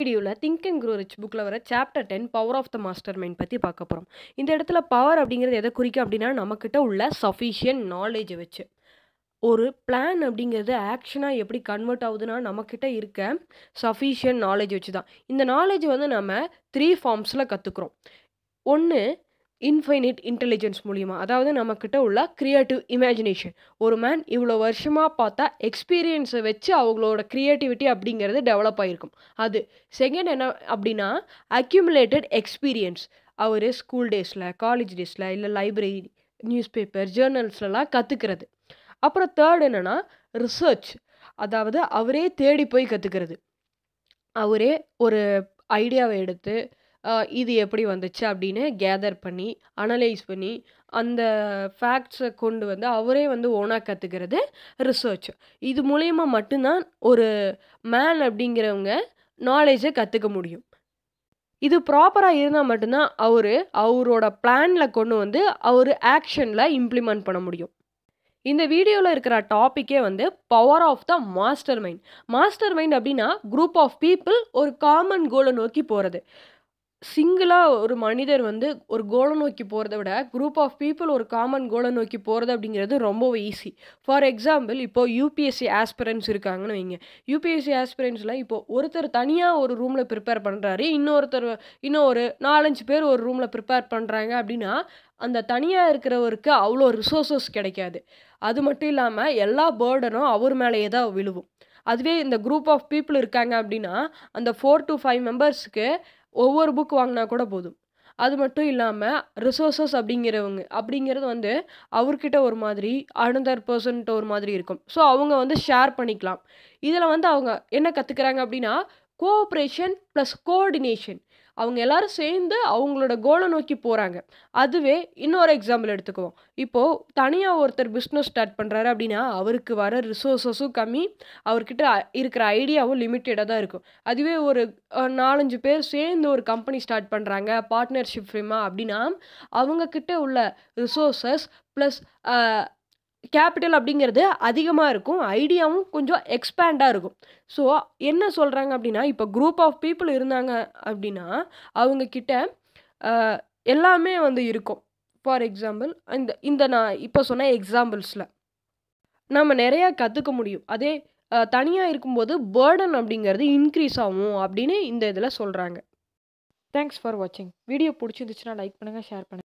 வீடியோவில் think and grow rich புக்கில் வர chapter ten power of the mastermind பற்றி பார்க்க போகிறோம் இந்த இடத்துல பவர் அப்படிங்கிறது எதை குறிக்கும் அப்படின்னா நம்மக்கிட்ட உள்ள சஃபிஷியன்ட் நாலேஜை வச்சு. ஒரு பிளான் அப்படிங்கிறது ஆக்ஷனாக எப்படி கன்வெர்ட் ஆகுதுன்னா நம்மக்கிட்ட இருக்க சஃபிஷியன்ட் நாலேஜ் வச்சு தான் இந்த நாலேஜ் வந்து நம்ம த்ரீ ஃபார்ம்ஸில் கற்றுக்குறோம் ஒன்று இன்ஃபைனைட் இன்டெலிஜென்ஸ் மூலிமா அதாவது நம்மக்கிட்ட உள்ள க்ரியேட்டிவ் இமேஜினேஷன் ஒரு மேன் இவ்வளோ வருஷமாக பார்த்தா எக்ஸ்பீரியன்ஸை வச்சு அவங்களோட க்ரியேட்டிவிட்டி அப்படிங்கிறது டெவலப் ஆகிருக்கும் அது செகண்ட் என்ன அப்படின்னா அக்யூமுலேட்டட் எக்ஸ்பீரியன்ஸ் அவர் ஸ்கூல் டேஸில் காலேஜ் டேஸில் இல்லை லைப்ரரி நியூஸ் பேப்பர் ஜேர்னல்ஸ்லலாம் கற்றுக்கிறது அப்புறம் தேர்ட் என்னென்னா ரிசர்ச் அதாவது அவரே தேடி போய் கற்றுக்கிறது அவரே ஒரு ஐடியாவை எடுத்து இது எப்படி வந்துச்சு அப்படின்னு கேதர் பண்ணி அனலைஸ் பண்ணி அந்த ஃபேக்ட்ஸை கொண்டு வந்து அவரே வந்து ஓனாக கற்றுக்கிறது ரிசர்ச் இது மூலயமா மட்டும்தான் ஒரு மேன் அப்படிங்கிறவங்க நாலேஜை கற்றுக்க முடியும். இது ப்ராப்பராக இருந்தால் மட்டும்தான் அவர் அவரோட பிளானில் கொண்டு வந்து அவர் ஆக்ஷனில் இம்ப்ளிமெண்ட் பண்ண முடியும். இந்த வீடியோவில் இருக்கிற டாப்பிக்கே வந்து power of the mastermind mastermind அப்படின்னா குரூப் ஆஃப் பீப்புள் ஒரு காமன் கோலை நோக்கி போகிறது சிங்கிளாக ஒரு மனிதர் வந்து ஒரு கோலை நோக்கி போகிறத விட குரூப் ஆஃப் பீப்புள் ஒரு காமன் கோலை நோக்கி போகிறது அப்படிங்கிறது ரொம்ப ஈஸி ஃபார் எக்ஸாம்பிள் இப்போது யூபிஎஸ்சி ஆஸ்பிரன்ஸ் இருக்காங்கன்னு வைங்க. யூபிஎஸ்சி ஆஸ்பிரன்ஸில் இப்போது ஒருத்தர் தனியாக ஒரு ரூமில் ப்ரிப்பேர் பண்ணுறாரு இன்னொருத்தர் இன்னும் ஒரு நாலஞ்சு பேர் ஒரு ரூமில் ப்ரிப்பேர் பண்ணுறாங்க அப்படின்னா அந்த தனியாக இருக்கிறவருக்கு அவ்வளோ ரிசோர்ஸஸ் கிடைக்காது. அது மட்டும் இல்லாமல் எல்லா பேர்டனும் அவர் மேலேயே தான் விழுவும். அதுவே இந்த குரூப் ஆஃப் பீப்புள் இருக்காங்க அப்படின்னா அந்த ஃபோர் டு ஃபைவ் மெம்பர்ஸுக்கு ஒவ்வொரு புக் வாங்கினா கூட போதும். அது மட்டும் இல்லாமல் ரிசோர்ஸஸ் அப்படிங்கிறவங்க அப்படிங்கிறது வந்து அவர்கிட்ட ஒரு மாதிரி அனதர் பர்சன்ட்ட ஒரு மாதிரி இருக்கும். ஸோ அவங்க வந்து ஷேர் பண்ணிக்கலாம். இதில் வந்து அவங்க என்ன கற்றுக்குறாங்க அப்படின்னா கோஆப்ரேஷன் ப்ளஸ் கோஆர்டினேஷன் அவங்க எல்லாரும் சேர்ந்து அவங்களோட கோலை நோக்கி போகிறாங்க அதுவே இன்னொரு எக்ஸாம்பிள் எடுத்துக்குவோம். இப்போது தனியாக ஒருத்தர் பிஸ்னஸ் ஸ்டார்ட் பண்ணுறாரு அப்படின்னா அவருக்கு வர ரிசோர்ஸஸும் கம்மி அவர்கிட்ட இருக்கிற ஐடியாவும் லிமிட்டடாக தான் இருக்கும். அதுவே ஒரு நாலஞ்சு பேர் சேர்ந்து ஒரு கம்பெனி ஸ்டார்ட் பண்ணுறாங்க பார்ட்னர்ஷிப் ஃப்ரீமா அப்படின்னா அவங்கக்கிட்ட உள்ள ரிசோர்ஸஸ் ப்ளஸ் கேபிட்டல் அப்படிங்கிறது அதிகமாக இருக்கும். ஐடியாவும் கொஞ்சம் எக்ஸ்பேண்டாக இருக்கும். ஸோ என்ன சொல்கிறாங்க அப்படின்னா இப்போ குரூப் ஆஃப் பீப்புள் இருந்தாங்க அப்படின்னா அவங்கக்கிட்ட எல்லாமே வந்து இருக்கும். ஃபார் எக்ஸாம்பிள் இந்த இந்த நான் இப்போ சொன்ன எக்ஸாம்பிள்ஸில் நம்ம நிறையா கற்றுக்க முடியும். அதே தனியாக இருக்கும்போது பேர்டன் அப்படிங்கிறது இன்க்ரீஸ் ஆகும் அப்படின்னு இந்த இதில் சொல்கிறாங்க தேங்க்ஸ் ஃபார் வாட்சிங் வீடியோ பிடிச்சிருந்துச்சுன்னா லைக் பண்ணுங்கள் ஷேர் பண்ணுங்கள்